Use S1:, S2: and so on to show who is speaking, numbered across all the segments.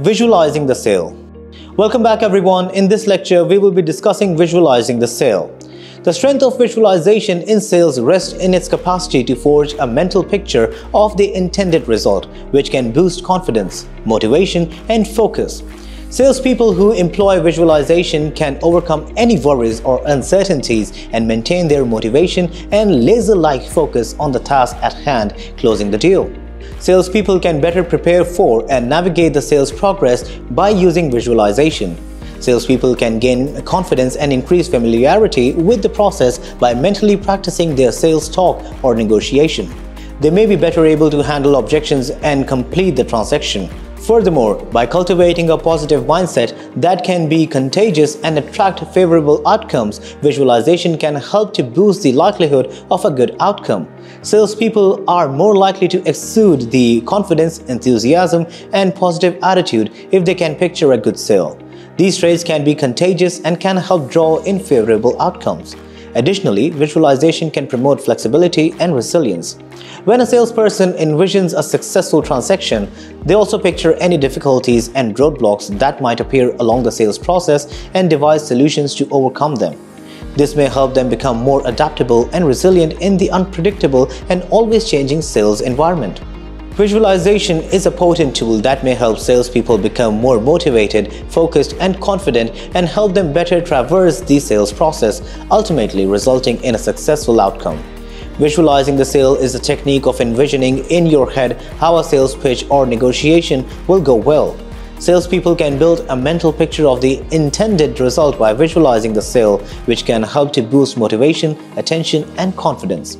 S1: Visualizing the sale. Welcome back everyone. In this lecture, we will be discussing visualizing the sale. The strength of visualization in sales rests in its capacity to forge a mental picture of the intended result, which can boost confidence, motivation, and focus. Salespeople who employ visualization can overcome any worries or uncertainties and maintain their motivation and laser-like focus on the task at hand, closing the deal. Salespeople can better prepare for and navigate the sales progress by using visualization. Salespeople can gain confidence and increase familiarity with the process by mentally practicing their sales talk or negotiation. They may be better able to handle objections and complete the transaction. Furthermore, by cultivating a positive mindset that can be contagious and attract favorable outcomes, visualization can help to boost the likelihood of a good outcome. Salespeople are more likely to exude the confidence, enthusiasm, and positive attitude if they can picture a good sale. These traits can be contagious and can help draw in favorable outcomes. Additionally, visualization can promote flexibility and resilience. When a salesperson envisions a successful transaction, they also picture any difficulties and roadblocks that might appear along the sales process and devise solutions to overcome them. This may help them become more adaptable and resilient in the unpredictable and always changing sales environment. Visualization is a potent tool that may help salespeople become more motivated, focused, and confident and help them better traverse the sales process, ultimately resulting in a successful outcome. Visualizing the sale is a technique of envisioning in your head how a sales pitch or negotiation will go well. Salespeople can build a mental picture of the intended result by visualizing the sale, which can help to boost motivation, attention, and confidence.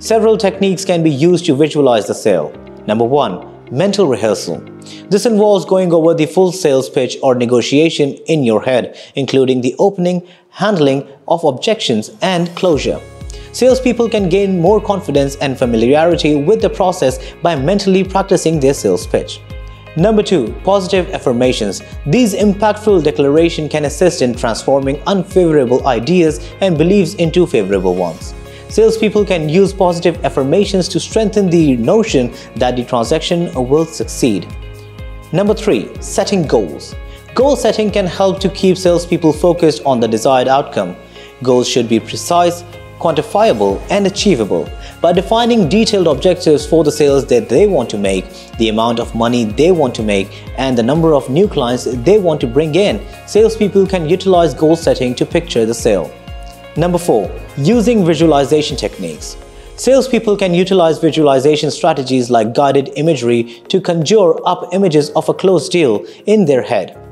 S1: Several techniques can be used to visualize the sale. Number 1. Mental rehearsal. This involves going over the full sales pitch or negotiation in your head, including the opening, handling of objections, and closure. Salespeople can gain more confidence and familiarity with the process by mentally practicing their sales pitch. Number 2. Positive affirmations. These impactful declarations can assist in transforming unfavorable ideas and beliefs into favorable ones. Salespeople can use positive affirmations to strengthen the notion that the transaction will succeed. Number 3. Setting goals. Goal setting can help to keep salespeople focused on the desired outcome. Goals should be precise, quantifiable, and achievable. By defining detailed objectives for the sales that they want to make, the amount of money they want to make, and the number of new clients they want to bring in, salespeople can utilize goal setting to picture the sale. Number 4. Using visualization techniques. Salespeople can utilize visualization strategies like guided imagery to conjure up images of a closed deal in their head.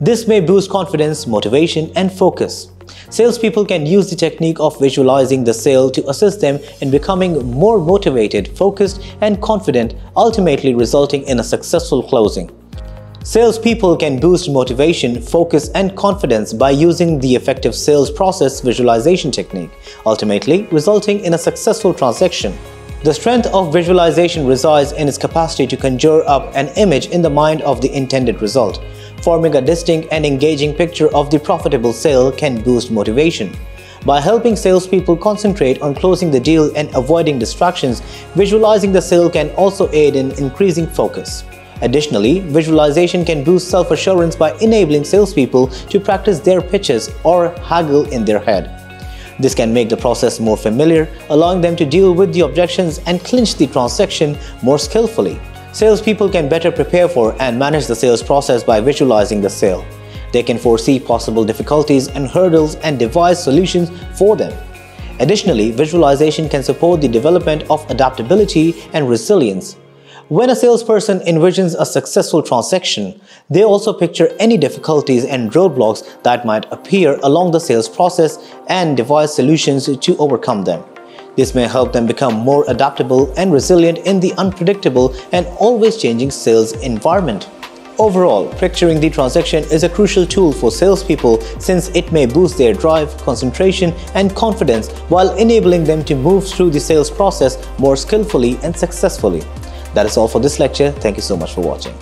S1: This may boost confidence, motivation, and focus. Salespeople can use the technique of visualizing the sale to assist them in becoming more motivated, focused, and confident, ultimately resulting in a successful closing. Salespeople can boost motivation, focus, and confidence by using the effective sales process visualization technique, ultimately resulting in a successful transaction. The strength of visualization resides in its capacity to conjure up an image in the mind of the intended result. Forming a distinct and engaging picture of the profitable sale can boost motivation. By helping salespeople concentrate on closing the deal and avoiding distractions, visualizing the sale can also aid in increasing focus. Additionally, visualization can boost self-assurance by enabling salespeople to practice their pitches or haggle in their head. This can make the process more familiar, allowing them to deal with the objections and clinch the transaction more skillfully. Salespeople can better prepare for and manage the sales process by visualizing the sale. They can foresee possible difficulties and hurdles and devise solutions for them. Additionally, visualization can support the development of adaptability and resilience, when a salesperson envisions a successful transaction, they also picture any difficulties and roadblocks that might appear along the sales process and devise solutions to overcome them. This may help them become more adaptable and resilient in the unpredictable and always changing sales environment. Overall, picturing the transaction is a crucial tool for salespeople since it may boost their drive, concentration, and confidence while enabling them to move through the sales process more skillfully and successfully. That is all for this lecture. Thank you so much for watching.